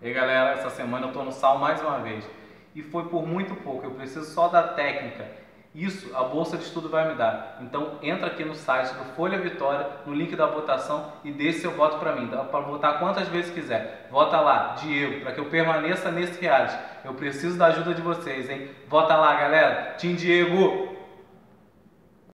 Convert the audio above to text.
E aí, galera, essa semana eu estou no sal mais uma vez. E foi por muito pouco, eu preciso só da técnica. Isso a bolsa de estudo vai me dar. Então entra aqui no site do Folha Vitória, no link da votação e deixe seu voto para mim. Dá para votar quantas vezes quiser. Vota lá, Diego, para que eu permaneça nesse reality. Eu preciso da ajuda de vocês, hein? Vota lá, galera. Tim Diego!